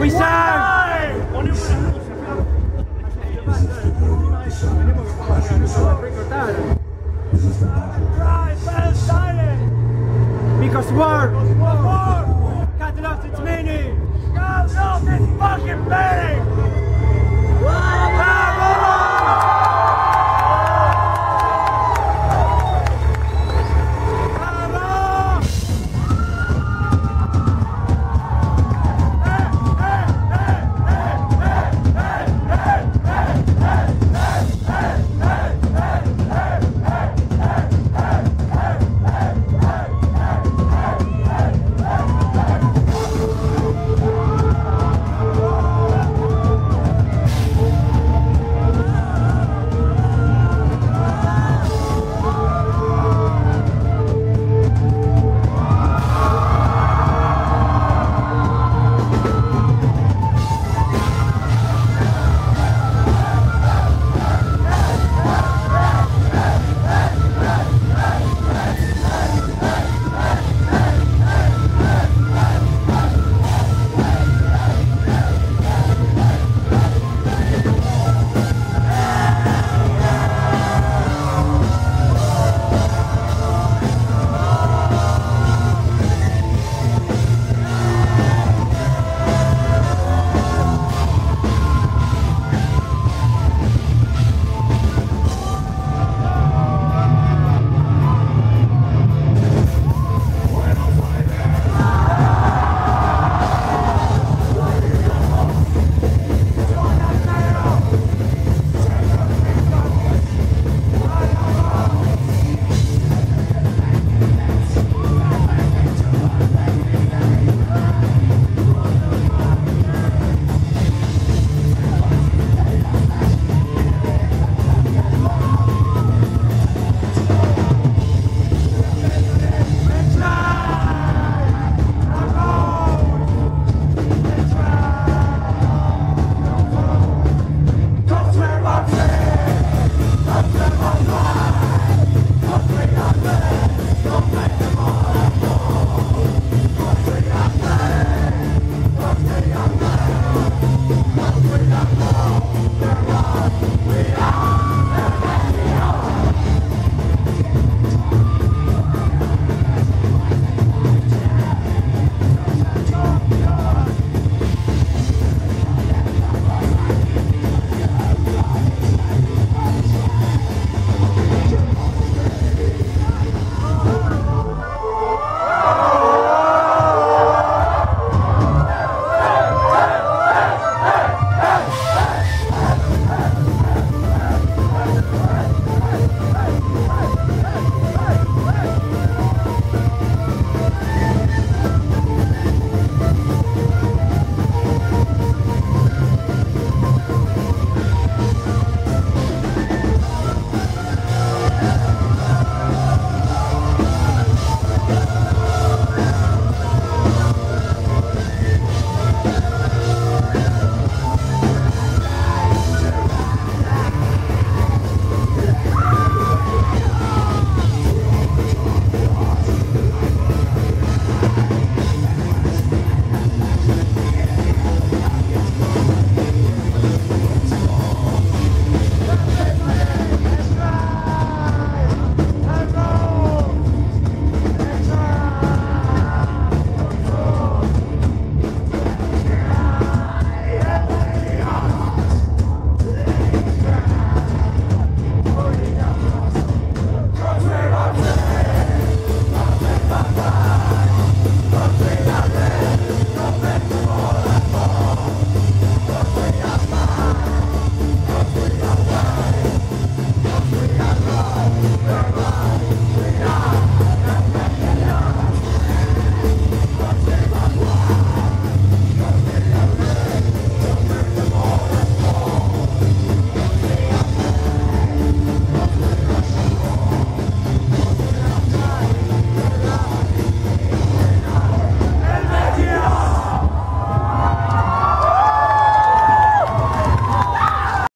We sang! Because war got lost its meaning! Its fucking meaning! Thank.